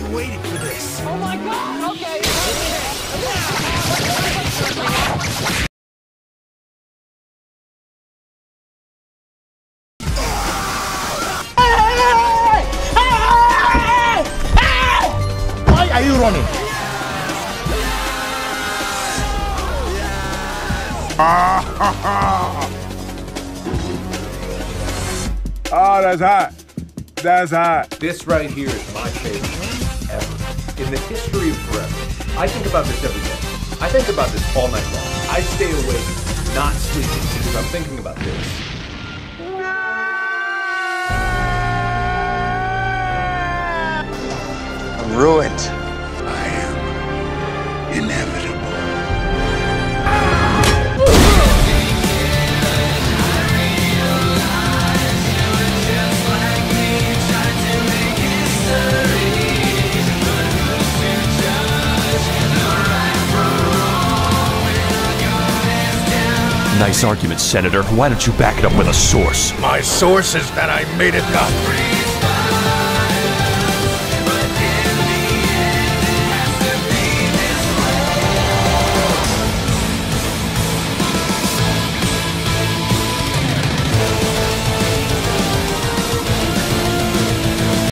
for this. Oh my god! Okay. Why are you running? Ah, Oh, that's hot. That's hot. This right here is my favorite game ever. In the history of forever. I think about this every day. I think about this all night long. I stay awake, not sleeping, because I'm thinking about this. I'm ruined. Nice argument, Senator. Why don't you back it up with a source? My source is that I made it up.